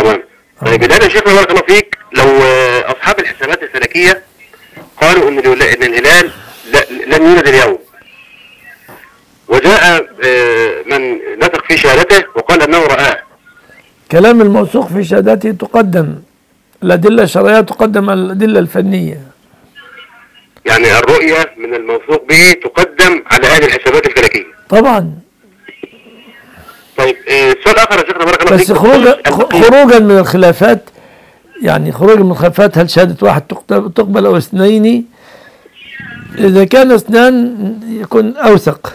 تمام طيب الآن يا شيخنا بارك الله فيك لو آه، أصحاب الحسابات الفلكية قالوا الولا- إن الهلال لا- لم يولد اليوم. وجاء آه، من نطق في شهادته وقال أنه رآه. كلام الموثوق في شهادته تقدم. الأدلة الشرعية تقدم على الأدلة الفنية. يعني الرؤية من الموثوق به تقدم على هذه الحسابات الفلكية. طبعا. طيب آه، سؤال آخر بس خروجا الفقيه. خروجا من الخلافات يعني خروجا من الخلافات هل شهادة واحد تقبل تقبل أو اثنين؟ إذا كان اثنان يكون أوثق.